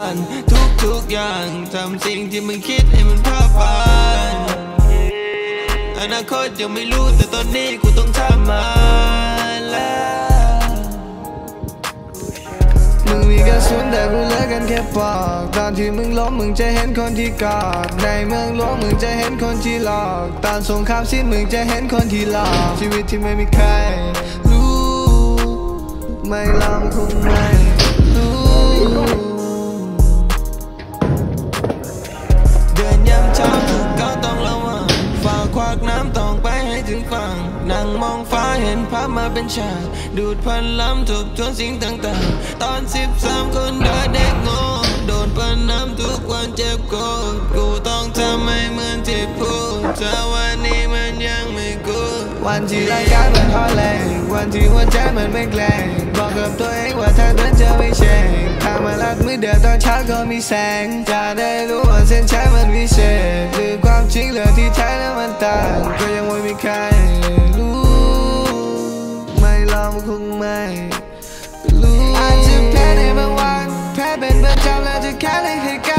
ทุกทุกอย่างทำสิ่งที่มึงคิดให้มันภาพฝันอนาคตยังไม่รู้แต่ตอนนี้กูต้องทำมันแล้วมึงมีกระสุนแต่กูเลือกันแค่ปอกตอนที่มึงล้มมึงจะเห็นคนที่กอดในเมืองหลวงมึงจะเห็นคนที่หลอกตอนสงครามสิ้นมึงจะเห็นคนที่หลอกชีวิตที่ไม่มีใครรู้ไม่ลองคงไม่ มองฟ้าเห็นภาพมาเป็นฉากดูดพันล้ำทบทวนสิ่งต่างๆ ตอนสิบสามคนเดินเด็กโง่โดนพันน้ำทุกวันเจ็บโกรธกูต้องทำให้เหมือนที่พูดถ้าวันนี้มันยังไม่กูวันที่ร่างกายมันอ่อนแรงวันที่หัวใจมันไม่แกล้งบอกกับตัวเองว่าถ้าเดินจะไม่เชงถ้ามาลัดมือเดือดตอนเช้าก็มีแสงจะได้รู้ว่าเส้นชัยมันวิเศษหรือความจริงเหลือที่แท้แล้วมันต่างามคงไม่รู้อาจจะแพ้ในบางวัน แพ้เป็นประจำแล้วจะแค่เลยเหตุกัน